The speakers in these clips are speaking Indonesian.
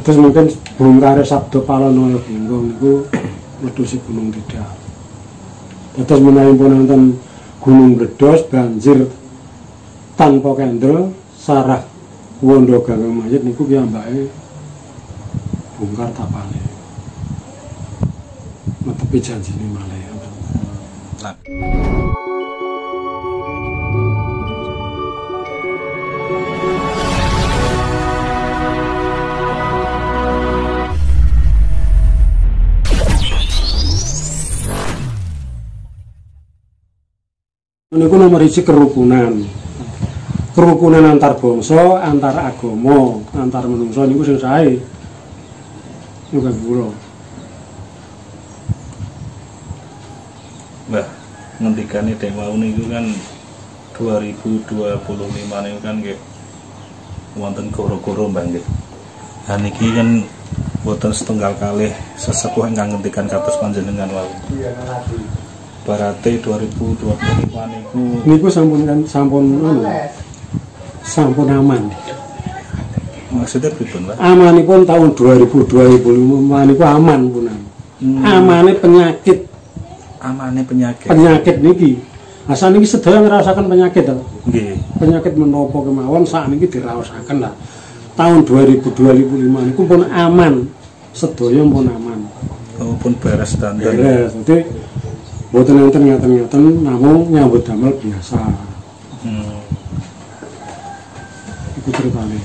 Terus mungkin bongkare Sabdo Palono Bingung niku mledusi Gunung Tidak. Terus menawi pun wonten Gunung Bledos banjir tanpa kendel sarah wondo gagang mayit niku piyambake bongkar tapane. Netepi janjine malih. Nah, Niku nomor isi kerukunan. Kerukunan antar bangsa, antar agama, antar menungso niku sing sae. Niku kula. Mbah, ngendikane dek mau niku kan 2025 niku kan nggih wonten goro-goro Mbah nggih. Lah niki kan boten setunggal kalih sesepuh ingkang ngendikan kados panjenengan wau. Barate 2025 niku Niku sampun kan sampun anu. Sampun aman. maksudnya pripun, Mbah? Amanipun tahun 2025 niku aman punan. Hmm. Amane penyakit, Amane penyakit. penyakit niki. Asal niki sedaya ngerasakan penyakit to. Nggih. Penyakit menapa kemawon saat niki diraosaken lah. Tahun 2025 niku pun aman. Sedaya pun aman. Oh, pun beres dan Beres. Dadi mboten enten ngaten-ngaten namung nyambut damel biasa. Hmm. Iku ceritane.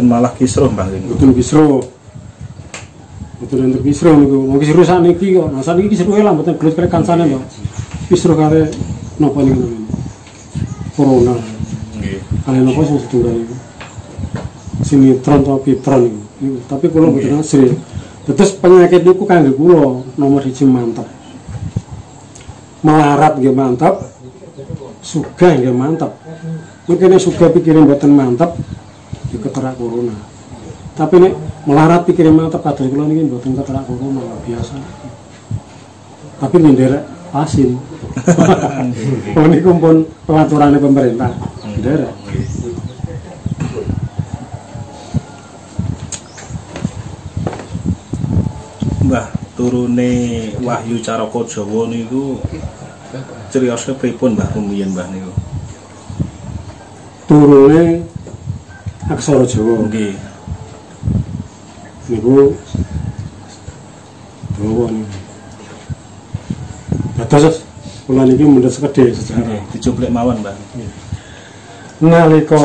Malah kisruh Mbah nggih. Mboten kisro. Mboten enten kisro niku. Mau kisro sakniki kok. Nah sakniki kisruhe lah mboten gelut kali kancane to. Kisro kare napa niku namanya? Corona. Nggih. Kalian napa sing setunggal niku? Sinetron pitron niku. Niku. Tapi kula mboten asri. Terus penyakit niku kangge kula nomor siji mantap. Melarat nggih mantap. Sugih nggih mantap. Mungkin suga pikirin mboten mantap ya keterak corona. Tapi nek melarat pikirin mantap kados kula niki mboten keterak corona biasa. Tapi ngenderek asin. Oh niku pun peraturan pemerintah. Ngenderek. Mbah, turune Wahyu Caraka Jawa niku criyosé pripun Mbah rumiyin Mbah niku? Turune aksara Jawa. Nggih. niku Jawa niku. Dados kula niki mundhut sekedhik sejarah. Dicuplik mawon Mbah. Nalika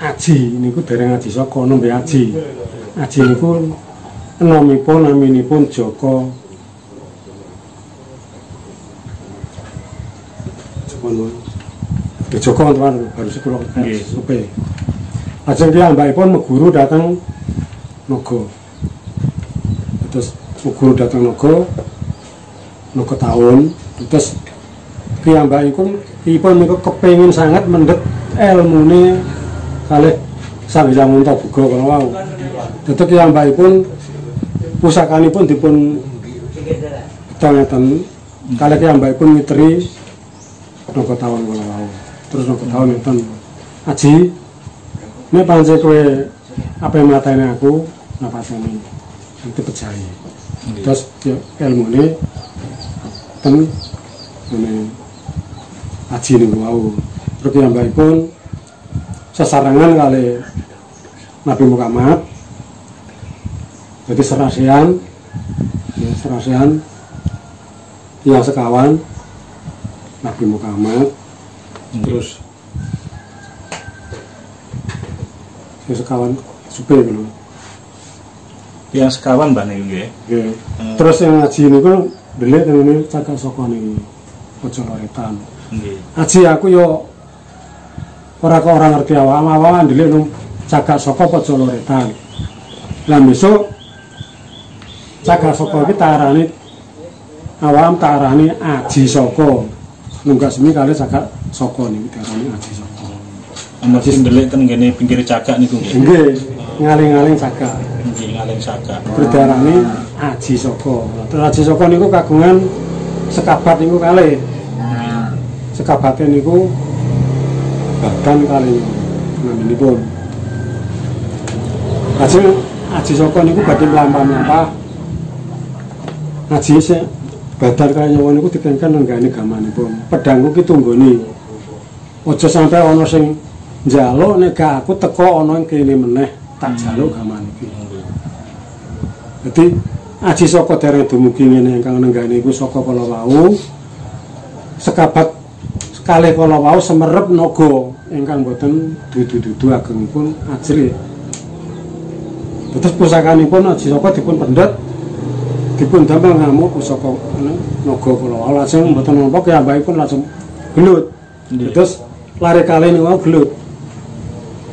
aji niku dereng aji saka nembe aji. Aji niku enomipun naminipun Joko Joko. Ya Joko teman baru sepuluh Nggih. supe. Ajeng dia mbakipun meguru datang Nogo. Terus meguru datang Nogo. Nogo tahun. Terus piyambakipun ipun niku kepengin sangat mendhet ilmune kalih Sang Hyang Buga kala wau. Tetek piyambakipun pusakanipun dipun ngeten kalih piyambakipun mitri Nogo tahun kala wau. Terus Nogo tahun ngeten. Aji Ini pancen kowe apa yang mateni aku, napateni itu pejahi. Terus ya, ilmu ini ten ini aji nih wow. Terus yang baik pun sesarangan kali Nabi Muhammad. Jadi serasian, ya, serasian yang sekawan Nabi Muhammad. Terus yang sekawan supe gitu. Yang sekawan Mbah niku nggih. Nggih. Terus yang ngaji niku dhewe tengene cakak saka niki Ojo Loretan. Nggih. Aji aku yo ora kok ora ngerti awam-awam dhewe nang cakak saka Ojo Loretan. Lah besok cakak saka iki tarani awam tarani aji saka. Nunggak semi kali cakak saka niki tarani aji saka. Amarga sing ndelik ten ngene pinggir cagak niku nggih. Nggih, ngaling-ngaling cakak. Nggih ngaling cagak. berdarani Aji Soko. Terus Aji Soko niku kagungan sekabat niku kalih. Sekabate niku badan kali naminipun. Lajeng Aji Soko niku badhe mlampah-mlampah. Aji sik badar kaya nyawa niku dikengken nenggane gamanipun. Pedangku ki tunggone. Aja sampe ana sing njaluk nek aku teko ana ing kene meneh tak jaluk gaman iki. Dadi Aji Soko dereng dumugi ngene ingkang nenggane iku saka kala wau. Sekabat kalih kala wau semerep naga ingkang boten dudu-dudu agengipun ajri. Terus pusakanipun Aji Soko dipun pendet dipun damel ngamuk pusaka naga kala wau lajeng boten nampa kiyambakipun langsung gelut. Terus lari kali niku gelut.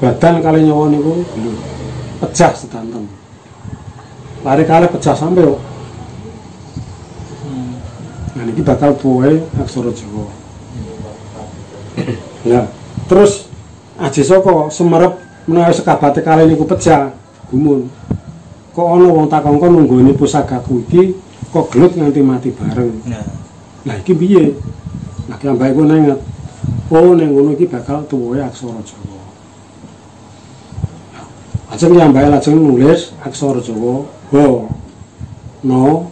Badan kali nyawa niku gelut. Pecah sedanten. Lari kali pecah sampai kok. Nah ini bakal tuwe aksara Jawa. Ya, terus Aji Soko semerep menawi sekabate kali niku pecah gumun. Kok ana wong takon kok nunggoni pusakaku iki kok gelut nganti mati bareng. Nah, Lah iki piye? Lah ki ambake ku nenget. Oh ning ngono iki bakal tuwe aksara Jawa. Lajeng ki ambake lajeng nulis aksara Jawa Ho no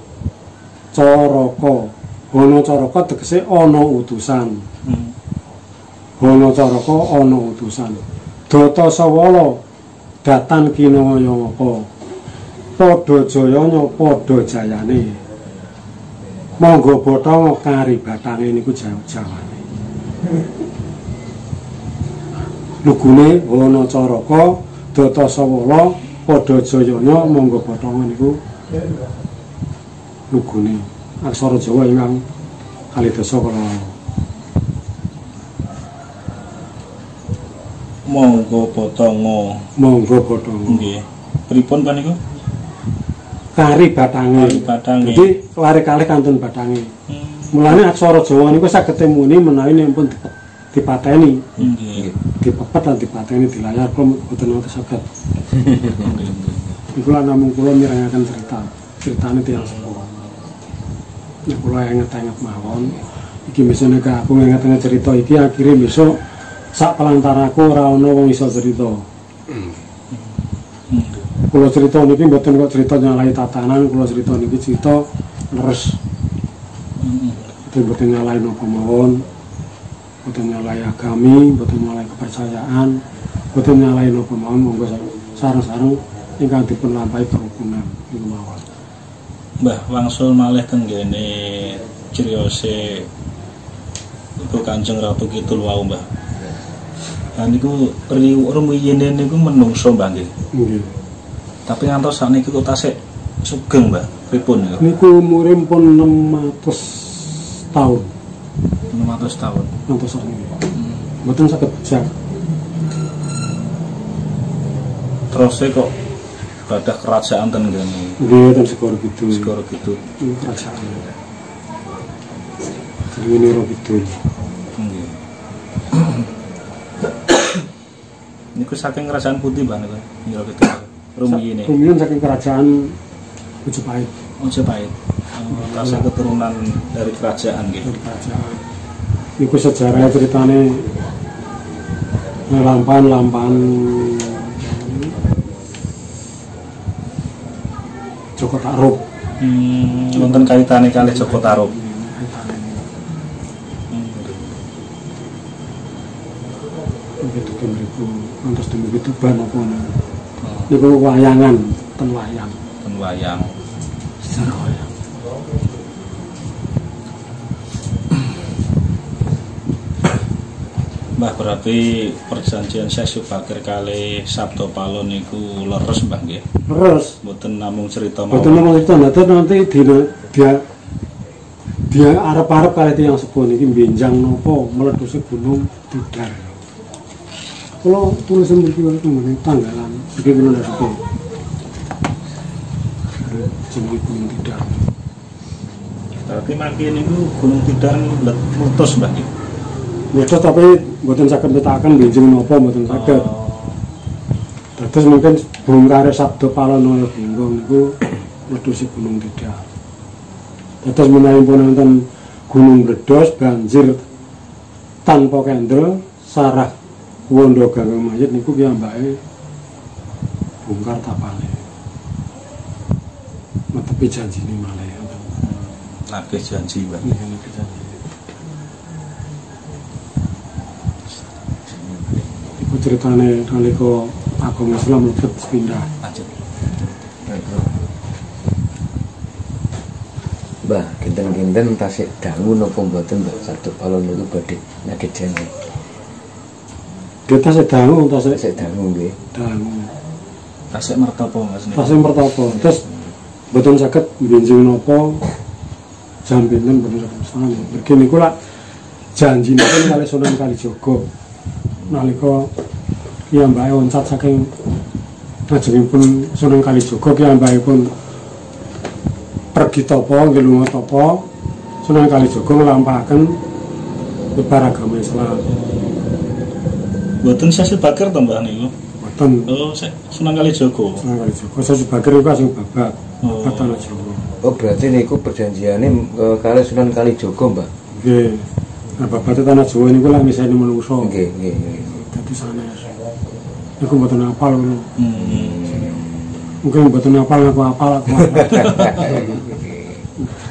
Caraka. Hono Caraka tegese ana utusan. hmm. Hono Caraka ana utusan. Data Sawala datan kinaya ngapa? Padha jayanya padha jayane. Monggo Bathara karibatange niku jawane. Lugune ana caraka data sawala padha jayana monggo Bathara niku. Lugune aksara Jawa ingkang kalidasa kala monggo potongo monggo Bathara nggih. Pripun kan niku kari batange. Kari batange. Jadi lari kalih kantun batange. hmm. Mulane aksara Jawa niku saged temuni menawi nek pun dipet- dipateni, nggih dipepet lan dipateni di layar kula mboten nate saged. Iku lan namung kula mirengaken cerita. Ceritane tiyang sepuh. Nek kula inget-inget mawon, iki misane ka aku inget-inget cerita iki akhirnya besok sak pelantaraku ora ana wong iso cerita. nggih Kula cerita niki mboten kok cerita nyalahi tatanan, kula cerita niki cerita leres. Itu betul nyalain apa mawon, betul nyalain agami, betul nyalain kepercayaan, betul nyalain apa mawon, monggo sarang-sarang ingkang dipun lampahi kerukunan niku mawon. Mbah wangsul malih ten gene criose iku Kanjeng Ratu Kidul wau Mbah. Lah niku rumiyene niku menungso Mbah nggih. Nggih. Tapi ngantos sakniki kok tasik sugeng Mbah. Pripun niku? Niku umure pun 600 tahun, 600 tahun. ngantos sakniki. Mboten saged bejak. Terus kok gadah kerajaan ten gene. Nggih ten segoro kidul. Segoro gitu. Niku kerajaan. Jadi ini roh kidul. Nggih. Niku saking kerajaan putih Mbah niku. Ngira gitu. Rumiyene. Rumiyin saking kerajaan Majapahit. Majapahit. Oh, keturunan dari kerajaan gitu. dari kerajaan. Iku sejarah ceritane lampan-lampan Joko Tarub. Hmm, wonten kaitane kalih Joko Tarub. Begitu kan niku antos demi tuban apa. Niku wayangan, ten wayang, ten wayang. sejarah wayang. Mbah berarti perjanjian saya Subakir kali Sabdo Palon niku leres Mbah nggih. Terus Mboten namung cerita mawon. namung itu nanti nanti dina dia dia arep-arep kali yang sepuh niki benjang nopo meletusnya gunung Tidar. Kalau tulisan iki wae kemene tanggalan kula ndak sepuh. Jenenge gunung Tidar. Berarti makin niku Gunung Tidar meletus nggih. Meletus tapi mboten saged metaken benjing nopo saged. Oh, Terus mungkin bongkare Sabdo Palono Bingung niku meletusi gunung Tidar. Terus menawi pun wonten gunung meledos banjir tanpa kendel sarah wondo gagang mayit niku piyambake bongkar tapane netepi janji ini malah ya nagih janji kan netepi janji. Iku ceritane nalika agama Islam lebet pindah lanjut. Mbah, kinten-kinten tasik dangu napa mboten Mbah satu balon niku badhe nagih janji. Kita sedang tasik Tasik dangu nggih. dangu tasik mertopo mas tasik pertapa terus betul sakit benjing nopo jam pinten bener sana mergi niku lak janji niku kali Sunan Kalijaga. Nalika piyambake oncat saking ngajengipun Sunan Kalijaga pun pergi tapa nggih lunga tapa Sunan Kalijaga nglampahaken nyebar agama Islam buatan saya bakar toh mbak niku boten oh saya senang kali Joko Sunan Kalijaga saya sebagai niku asing babat Oh. babat tanah Jawa Oh berarti niku perjanjiane eh, kali Sunan Kalijaga Mbah. Nggih. Nah, bapak tanah Jawa niku lah misalnya menungso. Nggih, nggih, nggih. Dadi sanes. Niku mboten apal ngono. hmm. Mungkin mboten apal aku apal aku. apal.